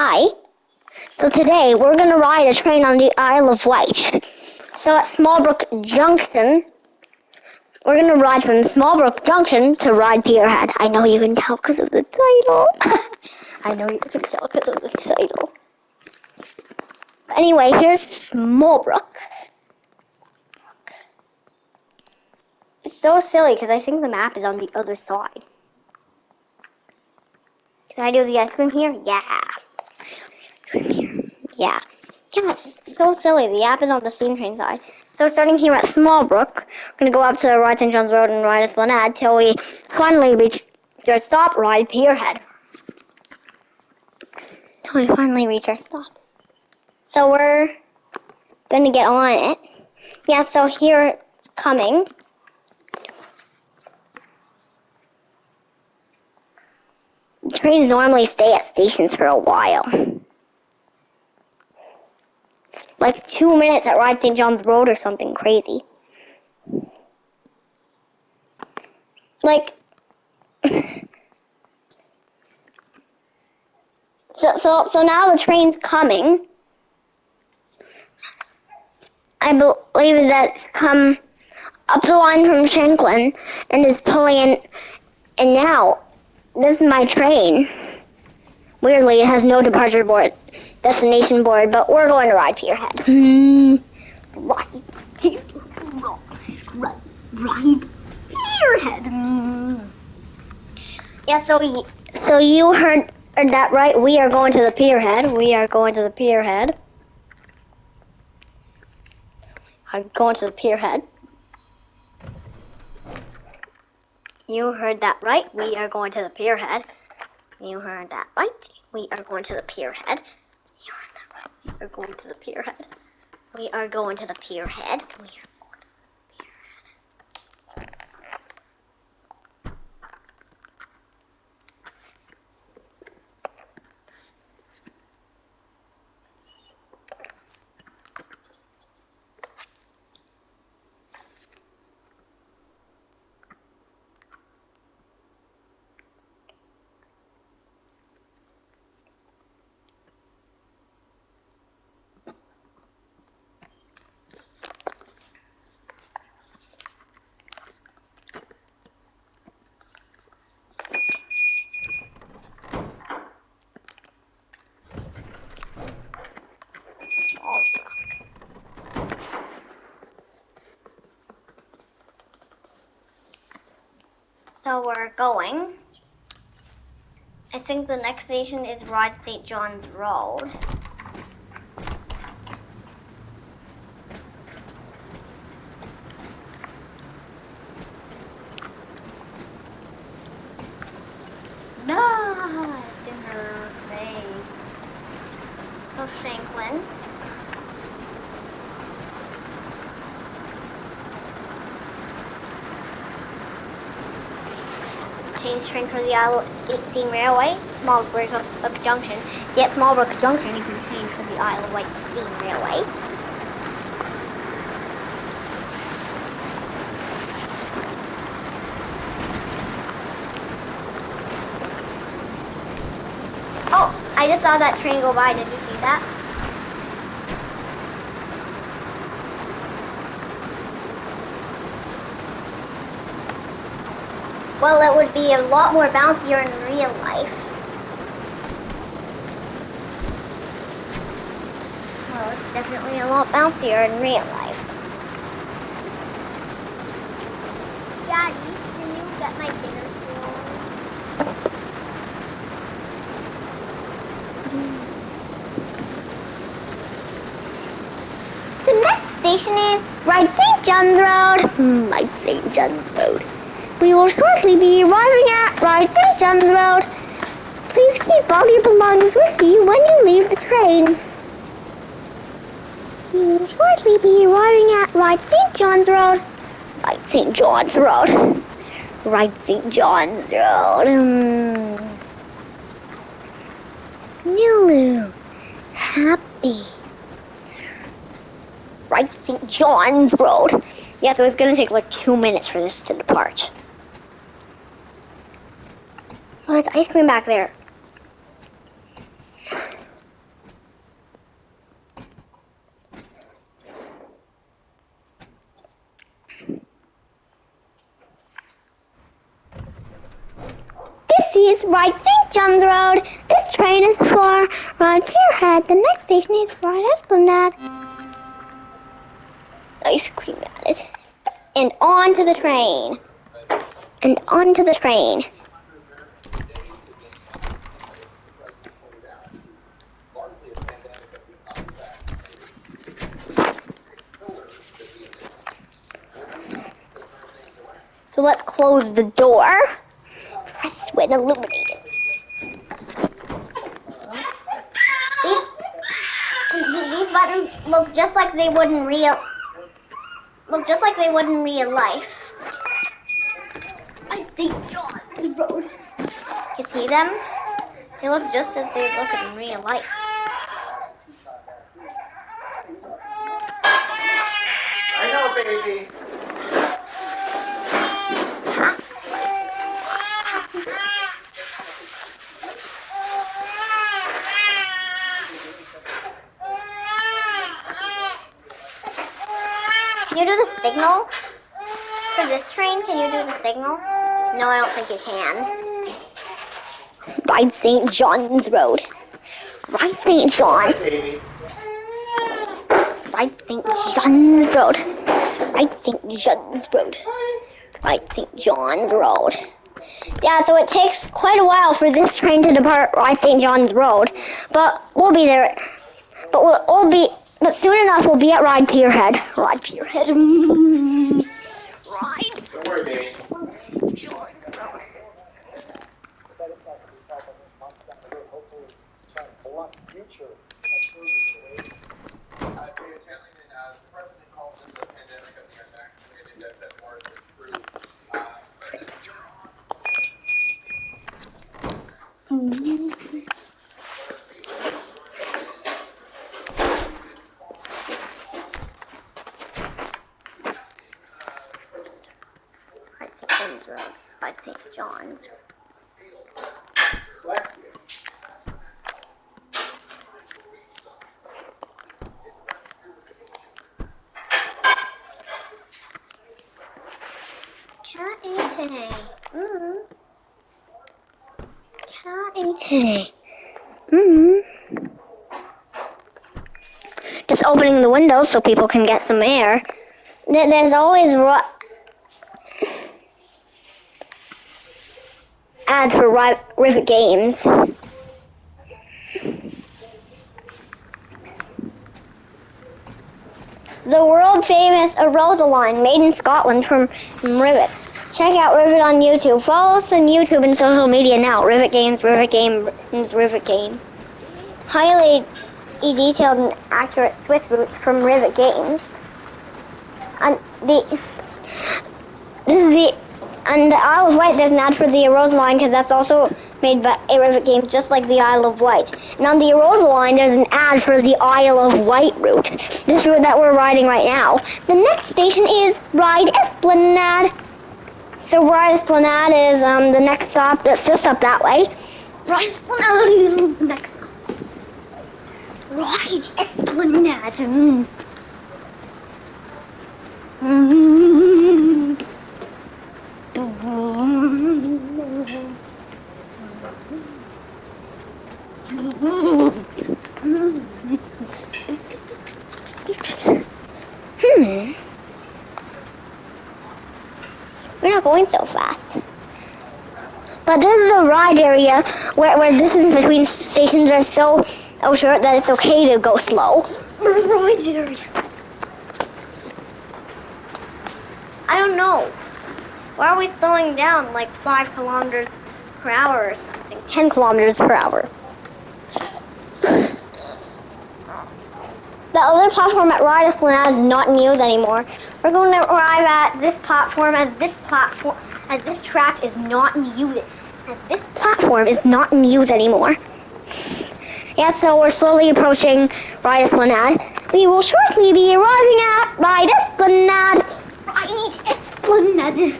Hi. So today we're gonna ride a train on the Isle of Wight. So at Smallbrook Junction, we're gonna ride from Smallbrook Junction to Ryde Pierhead. I know you can tell because of the title. I know you can tell because of the title. Anyway, here's Smallbrook. It's so silly because I think the map is on the other side. Can I do the ice cream here? Yeah. Yeah. Yeah, it's so silly. The app is on the steam train side. So starting here at Smallbrook, we're going to go up to Ryde St. John's Road and Ryde Esplanade till we finally reach our stop Ryde, Pierhead. Till we finally reach our stop. So we're going to get on it. Yeah, so here it's coming. Trains normally stay at stations for a while. Like two minutes at Ryde St. John's Road or something crazy. Like, so, so, so now the train's coming. I believe that's come up the line from Shanklin and is pulling in, and now this is my train. Weirdly, it has no departure board, destination board, but we're going to Ryde Pierhead. Hmm. Ryde Pierhead. Ryde, Ryde Pierhead. Yeah, so you, so you heard, heard that right. We are going to the Pierhead. We are going to the Pierhead. I'm going to the Pierhead. You heard that right. We are going to the Pierhead. You heard that right. We are going to the Pierhead. You heard that right. We are going to the Pierhead. We are going to the Pierhead. We So we're going. I think the next station is Ryde St. John's Road. No, dinner made. So Shanklin. change train for the Isle 18 Railway, Smallbrook Brook Junction. Yet Smallbrook Junction, can change for the Isle of Wight Steam Railway. Oh, I just saw that train go by. Did you see that? Well, it would be a lot more bouncier in real life. Well, it's definitely a lot bouncier in real life. Daddy, can you get my dinner soon? The next station is Ryde St. John's Road. Hmm, Ryde St. John's Road. We will shortly be arriving at Ryde St. John's Road. Please keep all your belongings with you when you leave the train. We will shortly be arriving at Ryde St. John's Road. Ryde St. John's Road. Ryde St. John's Road. Mm. Nilu. Happy. Ryde St. John's Road. Yeah, so it's gonna take like two minutes for this to depart. Oh, there's ice cream back there. This is Ryde St. John's Road. This train is for Ryde Pierhead. The next station is Ryde Esplanade. Ice cream added. And on to the train. And on to the train. So let's close the door. Press when illuminated. These, these buttons look just like they would in real look just like they would in real life. I think John the road. You see them? They look just as they look in real life. I know, baby. Can you do the signal? For this train, can you do the signal? No, I don't think you can. Ryde St. John's Road. Ryde St. John's. Ryde St. John's Road. Ryde St. John's Road. Ryde St. John's Road. Yeah, so it takes quite a while for this train to depart Ryde St. John's Road, but we'll be there. But we'll, we'll be, but soon enough we'll be at Ryde Pierhead. Ryde Pierhead. Ryde Don't worry, baby. John's Road. Uh, David Chanlington, uh, the president called this a pandemic of the unvaccinated that, that largely true. Uh, Ryde St. John's Road. Ryde St. John's. bless you. Cat ate today. Mm. Ate today. Mm. Just opening the windows so people can get some air. There's always ads for Ri- Rivet Games. The world famous Arosa line made in Scotland from from Rivets. Check out Rivet on YouTube. Follow us on YouTube and social media now. Rivet Games, Rivet Games, Rivet Game. Highly detailed and accurate Swiss routes from Rivet Games. And the the and the Isle of Wight, there's an ad for the Arosa line because that's also made by a Rivet Games, just like the Isle of Wight. And on the Arosa line, there's an ad for the Isle of Wight route, this route that we're riding right now. The next station is Ryde Esplanade. So Ryde Esplanade is um, the next stop. That's just up that way. Ryde Esplanade is the next stop. Ryde Esplanade. Mm. Mm. Hmm. We're not going so fast. But this is a ride area where, where distance between stations are so so short that it's okay to go slow. I don't know. Why are we slowing down like five kilometers per hour or something? Ten kilometers per hour. The other platform at Ryde Esplanade is not in use anymore. We're going to arrive at this platform as this platform as this track is not in use. As this platform is not in use anymore. Yeah, so we're slowly approaching Ryde Esplanade. We will shortly be arriving at Ryde Esplanade. Ryde Esplanade.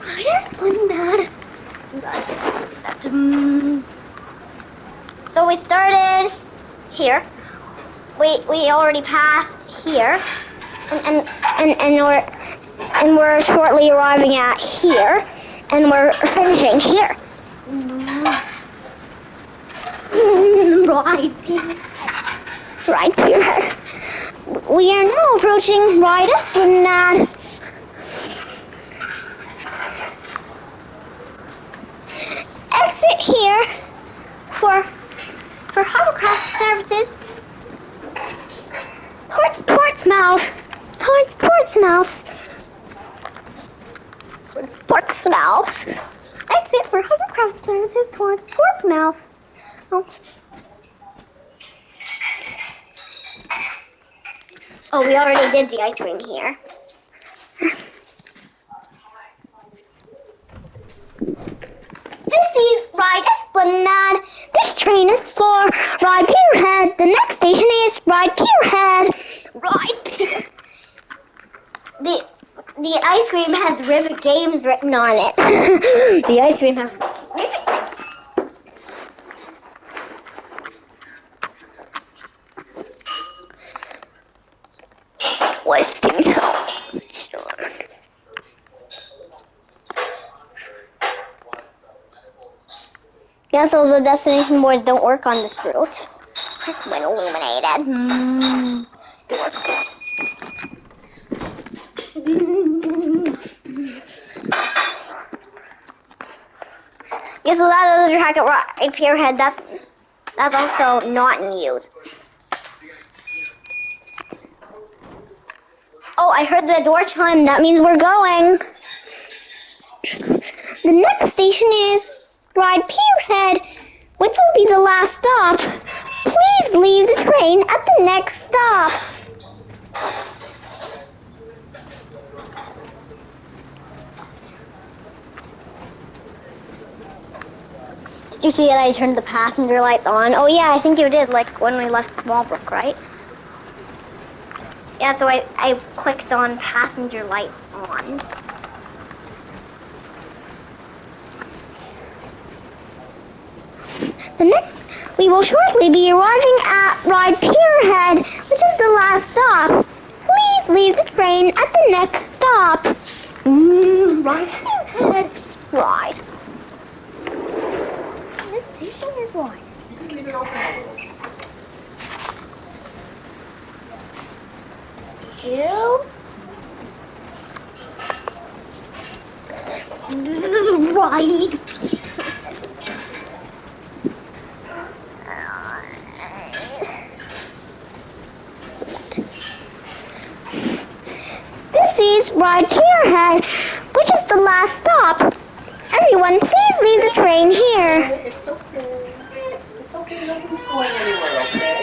Ryde Esplanade. Ryde Esplanade. So we started here. We we already passed here, and and and, and we're and we're shortly arriving at here, and we're finishing here. Right. here. Right here. We are now approaching Ryde Esplanade. Exit here for for hovercraft services. Towards Portsmouth. Towards Portsmouth. Towards Portsmouth. Exit for hovercraft services towards Portsmouth. Oh. We already did the ice cream here. This is Ryde Esplanade. This train is for Ryde Pierhead. The next station is Ryde Pierhead. Ryde Pier- The the ice cream has Rivet Games written on it. the ice cream has Rivet Westinghouse. Yeah, so the destination boards don't work on this route. It's been illuminated. Hmm. yeah, at Pierhead, that's that's also not in use. Oh, I heard the door chime. That means we're going. The next station is Ryde Pierhead, which will be the last stop. Please leave the train at the next stop. Did you see that I turned the passenger lights on? Oh yeah, I think you did, like when we left Smallbrook, right? Yeah, so I, I clicked on passenger lights on. The next, we will shortly be arriving at Ryde Pierhead, which is the last stop. Please leave the train at the next stop. Mm, Ryde Pierhead. Ryde. This station is wide. Two. Right. This is Ryde Pierhead, which is the last stop. Everyone, please leave the train here. It's okay. It's okay. Nobody's going anywhere, okay?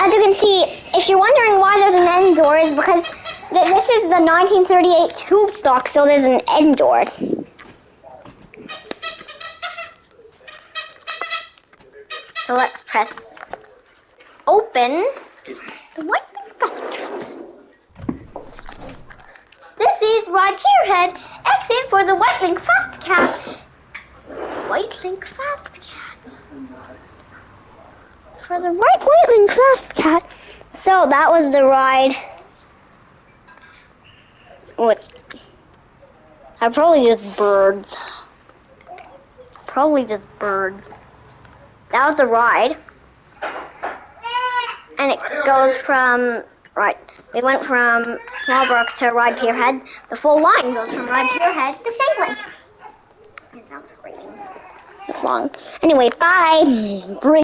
As you can see, if you're wondering why there's an end door, is because th- this is the 1938 tube stock, so there's an end door. So let's press open the white basket. This is Ryde Pierhead. Exit for the Wightlink FastCat. White Link Fast Cat for the right Wightlink Craft Cat. So that was the ride. What's I probably just birds. Probably just birds. That was the ride. And it goes from right. We went from Smallbrook to Ryde Pierhead. The full line goes from Ryde Pierhead to Shanklin. It's long. Anyway, bye. Bring